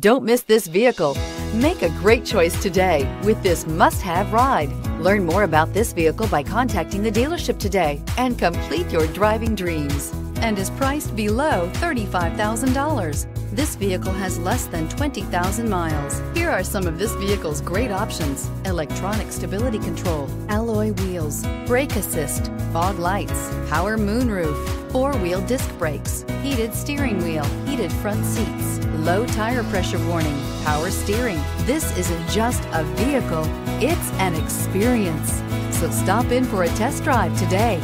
Don't miss this vehicle. Make a great choice today with this must-have ride. Learn more about this vehicle by contacting the dealership today and complete your driving dreams and is priced below $35,000. This vehicle has less than 20,000 miles. Here are some of this vehicle's great options. Electronic stability control, alloy wheels, brake assist, fog lights, power moonroof, four-wheel disc brakes, heated steering wheel, heated front seats, low tire pressure warning, power steering. This isn't just a vehicle, it's an experience. So stop in for a test drive today.